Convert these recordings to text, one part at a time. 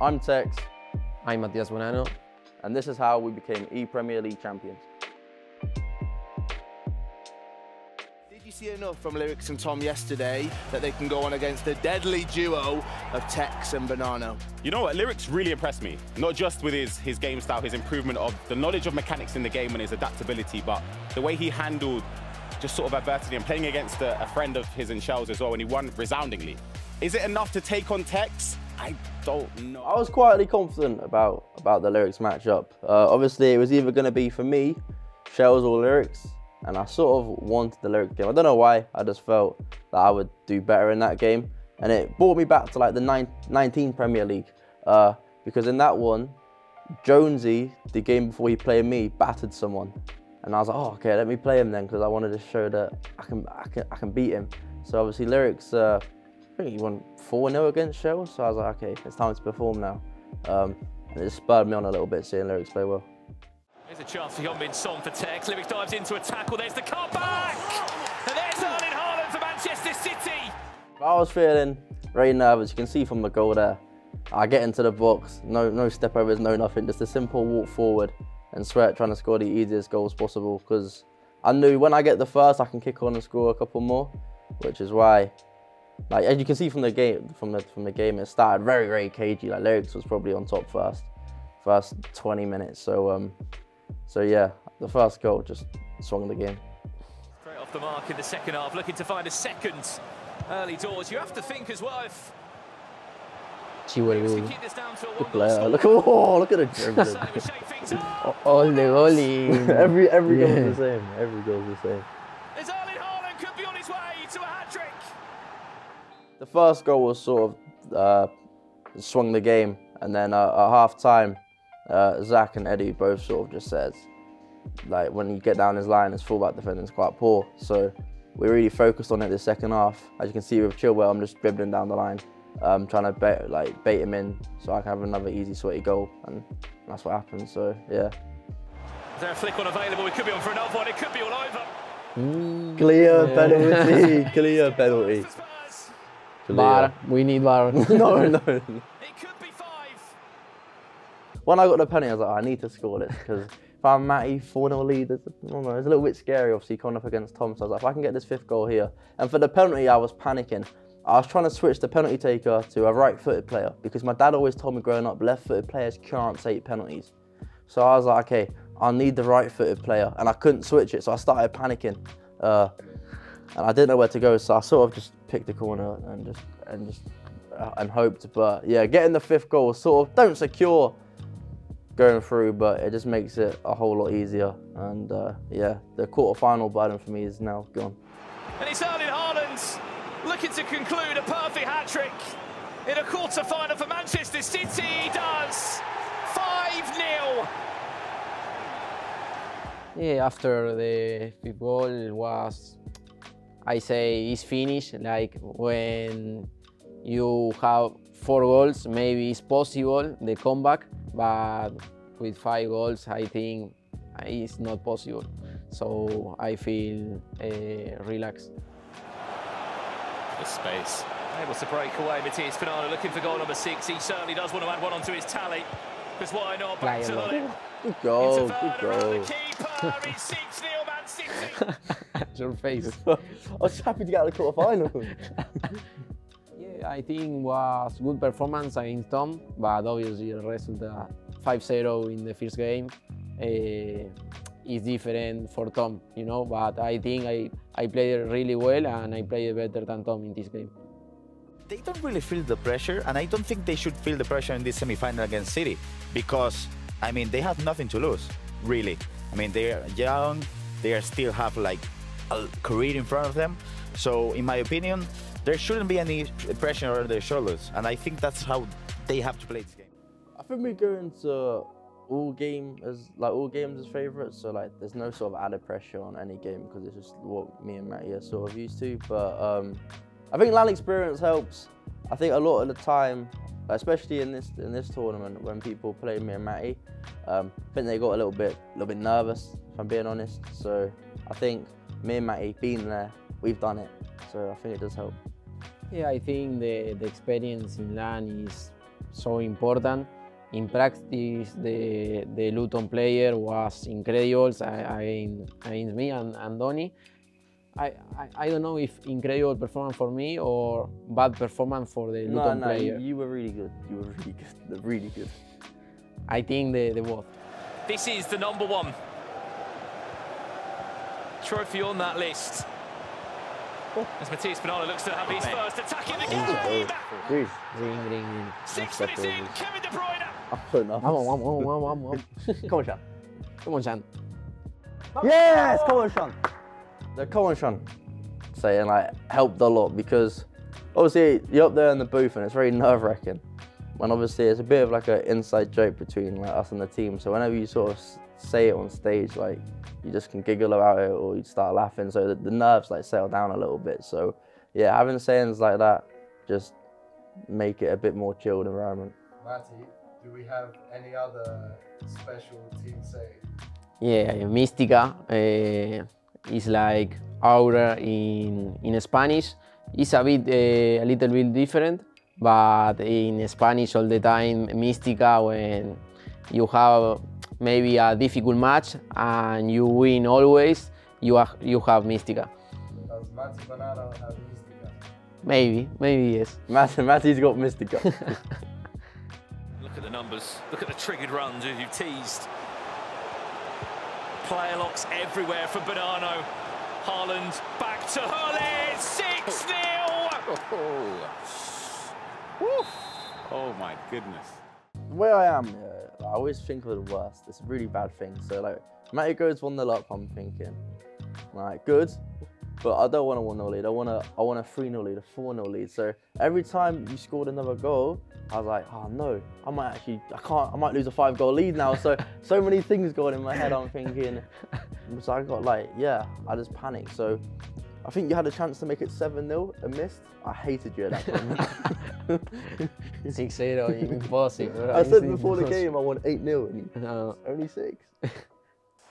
I'm Tekkz, I'm Matias Bonanno. and this is how we became E-Premier League champions. Did you see enough from Lyrics and Tom yesterday that they can go on against the deadly duo of Tekkz and Bonanno? You know what? Lyrics really impressed me. Not just with his, his game style, his improvement of the knowledge of mechanics in the game and his adaptability, but the way he handled just sort of adversity and playing against a, a friend of his in Shells as well, and he won resoundingly. Is it enough to take on Tekkz? I don't know. I was quietly confident about about the lyrics matchup. Uh, obviously, it was either going to be for me, Shells or lyrics, and I sort of wanted the lyrics game. I don't know why. I just felt that I would do better in that game, and it brought me back to like the nine, 19 Premier League uh, because in that one, Jonesy, the game before he played me, battered someone, and I was like, oh, okay, let me play him then because I wanted to show that I can I can I can beat him. So obviously, lyrics. Uh, I think he won 4 0 against Shells, so I was like, okay, it's time to perform now. Um, and it just spurred me on a little bit seeing lyrics play well. There's a chance for Heung-min Son for Tekkz. Lyrics dives into a tackle. There's the cutback. And there's Erling Haaland for Manchester City. I was feeling very nervous. You can see from the goal there. I get into the box, no no step overs, no nothing, just a simple walk forward and sweat trying to score the easiest goals possible because I knew when I get the first, I can kick on and score a couple more, which is why, like as you can see from the game, from the from the game, it started very very cagey. Like lyrics was probably on top first, first 20 minutes. So um, so yeah, the first goal just swung the game. Straight off the mark in the second half, looking to find a second early doors. You have to think as well if Chi Lyrics can boludo. keep this down to a Good one-goal player. Look at oh, look at the dribbling. So we shake things up. All the goalie. every every Yeah. goal's the same. Every goal's the same. The first goal was sort of uh, swung the game, and then uh, at half time, uh, Zach and Eddie both sort of just said, like when you get down his line, his fullback defending is quite poor. So we really focused on it the second half. As you can see with Chilwell, I'm just dribbling down the line, um, trying to bait, like bait him in so I can have another easy sweaty goal, and that's what happened. So yeah, Is there a flick on available? It could be on for another one. It could be all over. clear Yeah. penalty, clear penalty. For Spurs. Bar. We need bar. no, no. It could be five. when I got the penalty, I was like, I need to score this because if I'm Matty 4 0 lead, it's, I don't know, it's a little bit scary, obviously, coming up against Tom. So I was like, if I can get this fifth goal here. And for the penalty, I was panicking. I was trying to switch the penalty taker to a right footed player because my dad always told me growing up, left footed players can't take penalties. So I was like, okay, I need the right footed player. And I couldn't switch it, so I started panicking. Uh, and I didn't know where to go, so I sort of just picked a corner and just and just uh, and hoped. But yeah, getting the fifth goal was sort of don't secure going through, but it just makes it a whole lot easier. And uh, yeah, the quarter final burden for me is now gone. And it's Erling Haaland looking to conclude a perfect hat-trick in a quarter-final for Manchester City. He does. 5-0. Yeah, after the fifth goal it was, I say, it's finished. Like when you have four goals, maybe it's possible the comeback, but with five goals, I think it's not possible. So I feel uh, relaxed. The space. Able to break away. Matias Bonanno looking for goal number six. He certainly does want to add one onto his tally. Because why not? Back to the Good goal, good goal. The keeper. It's 6-0 Man City. Your face. I was just happy to get out of the quarterfinal. Yeah, I think was good performance against Tom, but obviously the result uh, 5-0 in the first game uh, is different for Tom, you know. But I think I, I played really well and I played better than Tom in this game. they don't really feel the pressure, and I don't think they should feel the pressure in this semi-final against City because I mean they have nothing to lose, really. I mean they are young, they are still have like a career in front of them. So in my opinion, there shouldn't be any pressure on their shoulders, and I think that's how they have to play this game. I think we go into all game as like all games as favourites, so like there's no sort of added pressure on any game because it's just what me and Matty are sort of used to. But um, I think land experience helps. I think a lot of the time, especially in this in this tournament, when people play me and Matty, um, I think they got a little bit a little bit nervous. If I'm being honest, so I think me and Matty being there, we've done it. So I think it does help. Yeah, I think the, the experience in LAN is so important. In practice, the the Luton player was incredible against me and, and Donny. I, I, I don't know if incredible performance for me or bad performance for the No, Luton no, player. you, you were really good. You were really good. Really good. I think the, the both. This is the number one trophy on that list. Oh. As Matias Bonanno looks to have his first attack in the oh, game. Oh, Jeez. Green, green, green. Six minutes in, Kevin De Bruyne. I'm so nervous. Vamos, vamos, vamos, vamos, vamos. Come on, Sean. Come on, Chan. Yes, come on, Sean. The come on, Saying like helped a lot because obviously you're up there in the booth and it's very nerve wracking. And obviously it's a bit of like an inside joke between like us and the team. So whenever you sort of say it on stage, like you just can giggle about it or you start laughing. So the, the nerves like settle down a little bit. So yeah, having sayings like that just make it a bit more chilled environment. Matty, do we have any other special team saying? Yeah, Mística uh, is like aura in, in Spanish. It's a bit, uh, a little bit different, but in Spanish all the time, Mística when you have maybe a difficult match and you win always, you have, you have Mística. Does Matty Bonanno have Mystica? Maybe, maybe yes. Matt, Matty's got Mystica. Look at the numbers. Look at the triggered runs as you've teased. Player locks everywhere for Bonanno. Haaland back to Hurley. 6 0. Oh. oh my goodness. Where I am, yeah, I always think of the worst. It's a really bad thing. So like, Matty goes one 0 up. I'm thinking, like, good, but I don't want a one 0 lead. I want a, I want a three 0 lead, a four 0 lead. So every time you scored another goal, I was like, oh no, I might actually, I can't, I might lose a five goal lead now. So so many things going in my head. I'm thinking, so I got like, yeah, I just panicked. So. I think you had a chance to make it 7 0 and missed. I hated you at that point. 6 0, impossible. I said before the game I won 8 0 and you No. only 6.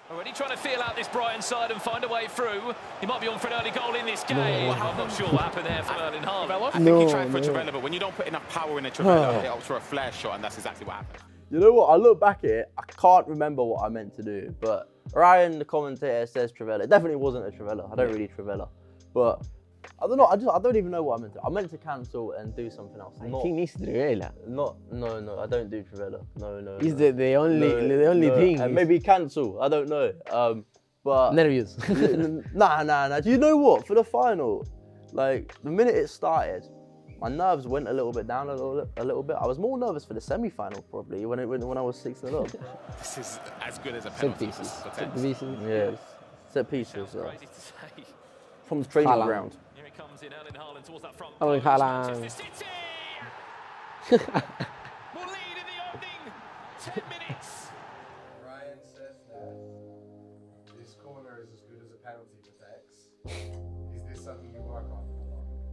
Already trying to feel out this Brighton side and find a way through. He might be on for an early goal in this game. I'm not sure what happened there for Erling Haaland. I think he tried for a Trivela, but when you don't put enough power in a Trivela, it opts for a flare shot, and that's exactly what happened. You know what? I look back at it, I can't remember what I meant to do, but Ryan, the commentator, says Trivela. It definitely wasn't a Trivela. I don't really Trivela. But I don't know. I just I don't even know what I meant to. I meant to cancel and do something else. I Not, think it's Trivela. not no no. I don't do Trivela. No no. It's no. the, the only No, the only no. thing. And maybe cancel. I don't know. Um, but nervous. nah, nah, nah. Do you know what? For the final, like the minute it started, my nerves went a little bit down a little, a little bit. I was more nervous for the semi-final probably when it when, when I was six and up. This is as good as a Set penalty. pieces. Set pieces. yeah, set pieces Crazy to say. from the training Haaland. ground. Here he comes in, Erling Haaland towards that front. Erling. Haaland. Manchester will lead in the opening 10 minutes. Ryan says that this corner is as good as a penalty for Tekkz. Is this something you work on?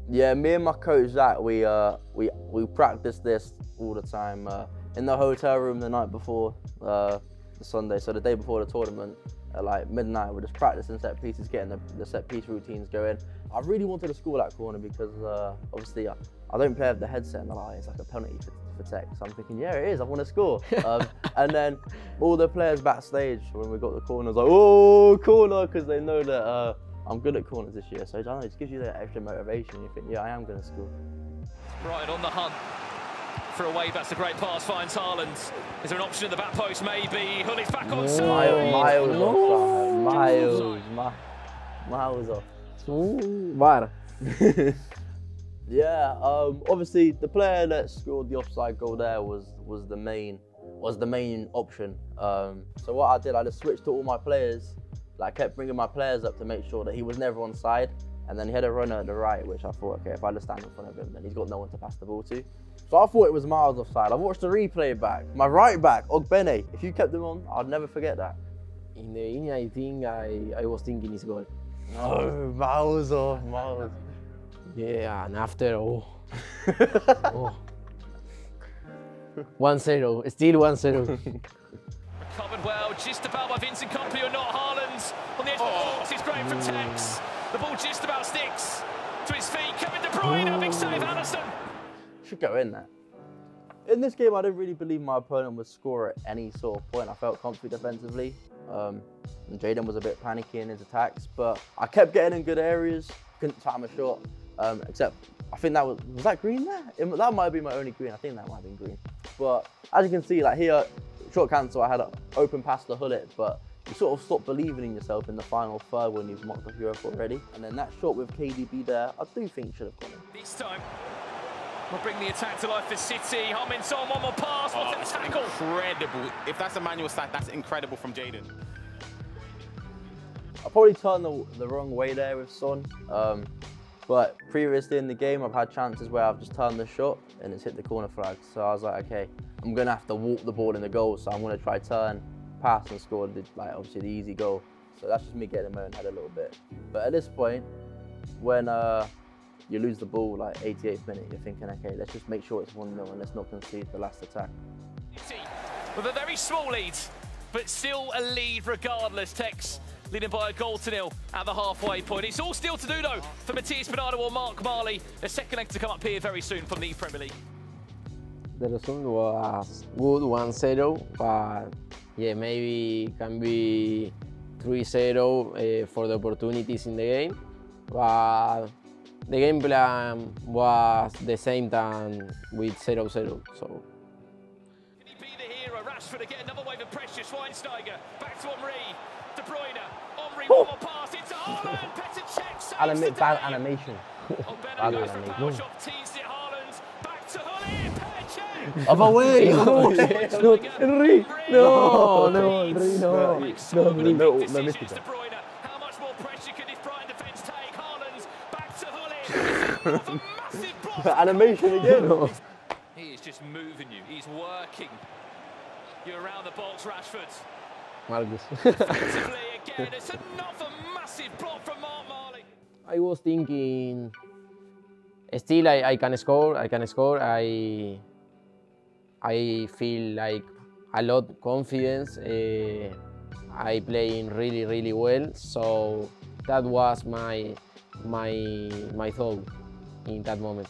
Yeah, me and my coach Zach, we uh we we practice this all the time uh, in the hotel room the night before uh, the Sunday. So the day before the tournament, at like midnight, we're just practicing set pieces, getting the, the set piece routines going. I really wanted to score that corner because uh, obviously I, I don't play with the headset and they're like, it's like a penalty for, for tech. So I'm thinking, yeah, it is. I want to score. Um, and then all the players backstage when we got the corners like, oh, corner, because they know that. Uh, I'm good at corners this year, so I don't know, it just gives you that extra motivation. You think, yeah, I am going to score. Brighton on the hunt for a wave. That's a great pass. Finds Haaland. Is there an option at the back post? Maybe. Hulley's back on Miles, side. miles off, miles, mi- miles off. Ooh, VAR. Yeah, um, obviously the player that scored the offside goal there was was the main was the main option. Um, so what I did, I just switched to all my players. Like kept bringing my players up to make sure that he was never on side. And then he had a runner at the right, which I thought, okay, if I just stand in front of him, then he's got no one to pass the ball to. So I thought it was miles offside. I watched the replay back. My right back, Ogbene, if you kept him on, I'd never forget that. In the end, I think I, I was thinking he's gone. No, miles off, miles. Yeah, and after, oh. oh. 1 0, still 1 0. Recovered well, just about by Vincent Kompany or not. Haaland on the edge of the oh. box. It's great from Tekkz. The ball just about sticks to his feet. Kevin De Bruyne, a big save, Alisson. Should go in there. in this game, I didn't really believe my opponent would score at any sort of point. I felt comfy defensively. Um, and Jaden was a bit panicky in his attacks, but I kept getting in good areas. Couldn't time a shot, um, except I think that was was that green there. It- that might be my only green. I think that might have been green. But as you can see, like here, short cancel, I had an open pass to Hullet, but you sort of stop believing in yourself in the final third when you've mocked off Europe already. And then that shot with KDB there, I do think should have gone in. This time, we'll bring the attack to life for City. Hummins on one more pass. Oh, What a it's tackle! incredible. If that's a manual stat, that's incredible from Jaden. I probably turned the, the wrong way there with Son. Um, but previously in the game, I've had chances where I've just turned the shot and it's hit the corner flag. So I was like, okay, I'm gonna have to walk the ball in the goal. So I'm gonna try turn, pass, and score. The, like obviously the easy goal. So that's just me getting in my own head a little bit. But at this point, when uh, you lose the ball like 88th minute, you're thinking, okay, let's just make sure it's one 0 and let's not concede the last attack. With a very small lead, but still a lead regardless. Tekkz leading by a goal to nil at the halfway point. It's all still to do though for Matthias Bernardo or Mark Marley. The second leg to come up here very soon from the Premier League. The result was good 1-0, but yeah, maybe can be 3-0 uh, for the opportunities in the game. But the game plan was the same than with 0-0, so Can he be the hero? Rashford again, another wave of pressure. Schweinsteiger back to Henry. De Bruyne. Henry, one more pass into Haaland. Petr Cech saves Anima- the bad animation. Oh, Bennett Bad goes for a animation. Petr Cech. Other way! No, Henry! No, no, Henry, no. Makes so No, many no, big no, decisions, missed De it. Bruyne. How much more pressure can this Brighton defence take? Haaland back to Hullet. It's a massive block. Animation again. He is just moving you. He's working. You're around the box, Rashford. Marcus. Defensively again, it's another massive block from Mark Marley. I was thinking, still I, I can score, I can score. I I feel like a lot confidence. Uh, I playing really really well, so that was my my my thought in that moment.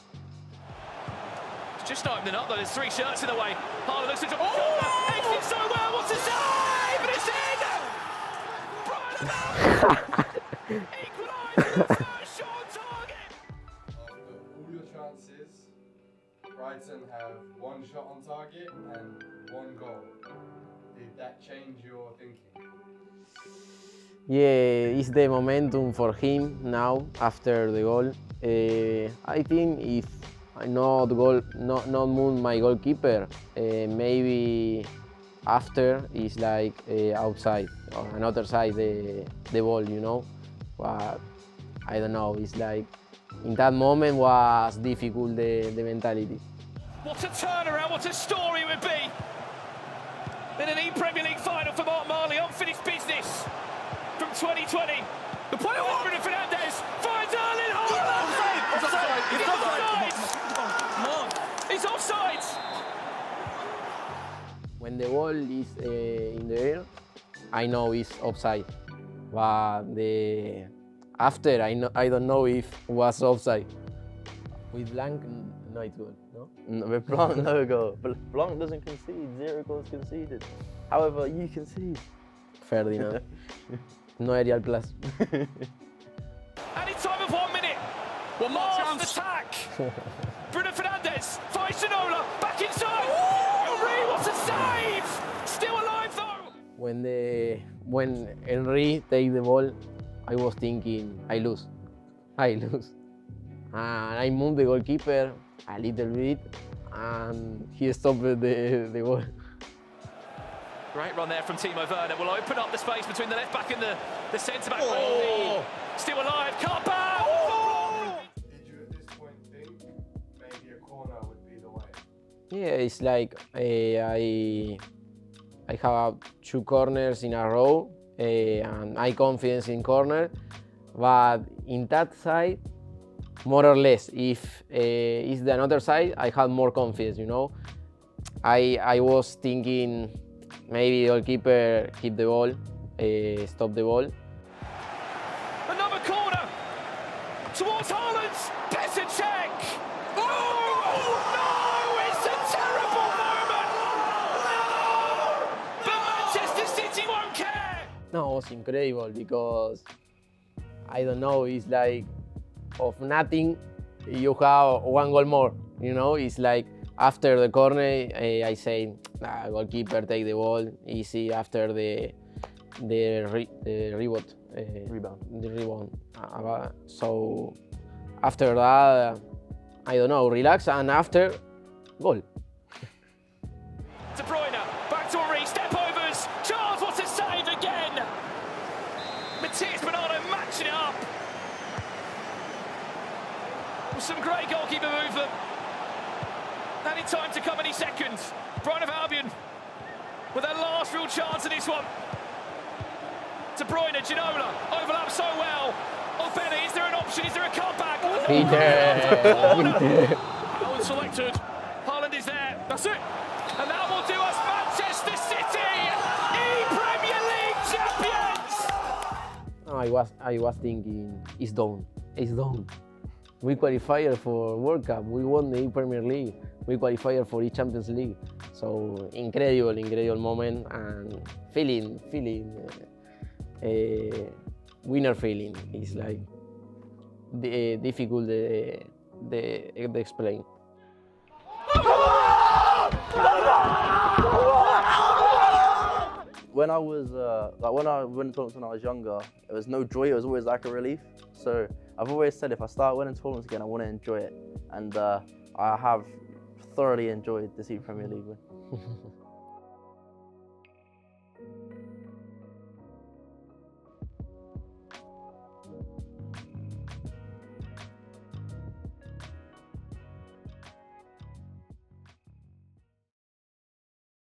It's just opening up though. There's three shirts in the way. Haaland looks into oh! Exits so well. What's a save? And it's in. Brighton equalises. Shot on target and one goal. Did that change your thinking? Yeah, it's the momentum for him now after the goal. Uh, I think if I not goal, not not move my goalkeeper, uh, maybe after is like uh, outside or another side the the ball, you know. But I don't know. It's like in that moment was difficult the, the mentality. What a turnaround, what a story it would be. In an E-Premier League final for Mark Marley, unfinished business from 2020. The play of Bruno Fernandes finds Erling Haaland. It's offside. It's offside. It's offside. When the ball is uh, in the air, I know it's offside. But the after, I know I don't know if it was offside. With blank, n- no, it's good. No. No, With Blanc, no goal. Bl- Blanc doesn't concede, zero goals conceded. However, you concede. Ferdinand. no aerial plus. And in time of one minute, one more chance. attack. Bruno Fernandes finds Ginola back inside. Henry, what a save! Still alive though. When the when Henry take the ball, I was thinking I lose, I lose, and I moved the goalkeeper a little bit, and he stopped the the ball. Great run there from Timo Werner. Will open up the space between the left back and the, the centre back. Oh. Still alive. Cut back. Did you at this point think maybe a corner would be the way? Yeah, it's like uh, I I have two corners in a row, uh, and I confidence in corner, but in that side, more or less. If uh, it's the another side, I had more confidence, you know. I, I was thinking maybe goalkeeper keep the ball, uh, stop the ball. Another corner towards Haaland, Pesicek! Oh! no! It's a terrible moment! No! But Manchester City won't care! No, it was incredible because I don't know, it's like of nothing, you have one goal more. You know, it's like after the corner, eh, I say, nah, goalkeeper take the ball easy. After the the re, the rebound, eh, Rebound. the rebound. Uh, so after that, I don't know, relax, and after goal. Time to come any seconds. Brian of Albion with their last real chance in this one. De Bruyne, Ginola, overlap so well. Oh, Benny, is there an option? Is there a comeback? Peter, oh, Haaland selected. Haaland is there. That's it. And that will do us Manchester City, E-Premier League champions. No, I was I was thinking it's done. It's done. We qualified for World Cup. We won the e Premier League. We qualified for the Champions League. So incredible, incredible moment and feeling, feeling, uh, uh, winner feeling. It's like the, difficult uh, the, the explain. when I was uh, like when I tournaments when I was younger, it was no joy. It was always like a relief. So I've always said if I start winning tournaments again, I want to enjoy it, and uh, I have thoroughly enjoyed the E Premier League win.